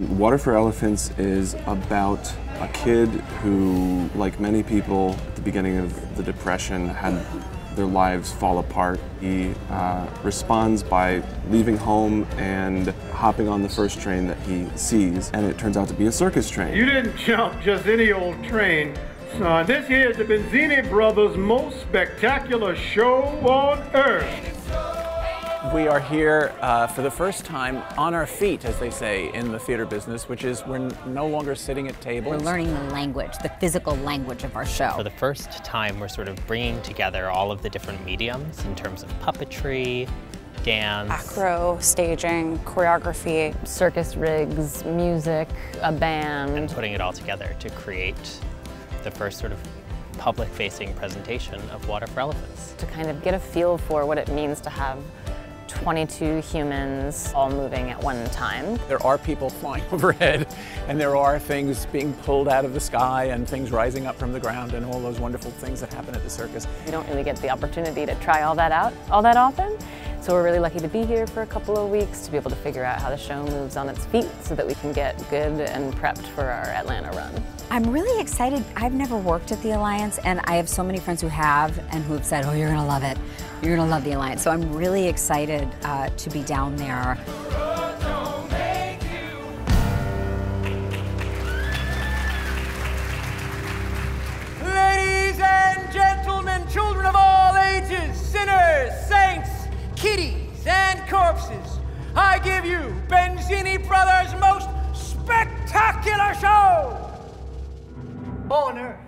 Water for Elephants is about a kid who, like many people at the beginning of the Depression, had their lives fall apart. He uh, responds by leaving home and hopping on the first train that he sees, and it turns out to be a circus train. You didn't jump just any old train, son. This here is the Benzini Brothers' most spectacular show on earth. We are here uh, for the first time on our feet, as they say in the theater business, which is we're no longer sitting at tables. We're learning the language, the physical language of our show. For the first time, we're sort of bringing together all of the different mediums in terms of puppetry, dance, acro, staging, choreography, circus rigs, music, a band. And putting it all together to create the first sort of public-facing presentation of Water for Elephants. To kind of get a feel for what it means to have 22 humans all moving at one time. There are people flying overhead and there are things being pulled out of the sky and things rising up from the ground and all those wonderful things that happen at the circus. You don't really get the opportunity to try all that out all that often. So we're really lucky to be here for a couple of weeks to be able to figure out how the show moves on its feet so that we can get good and prepped for our Atlanta run. I'm really excited. I've never worked at the Alliance and I have so many friends who have and who have said, oh, you're gonna love it. You're gonna love the Alliance. So I'm really excited uh, to be down there. Corpses, I give you Benzini Brothers' most spectacular show on earth.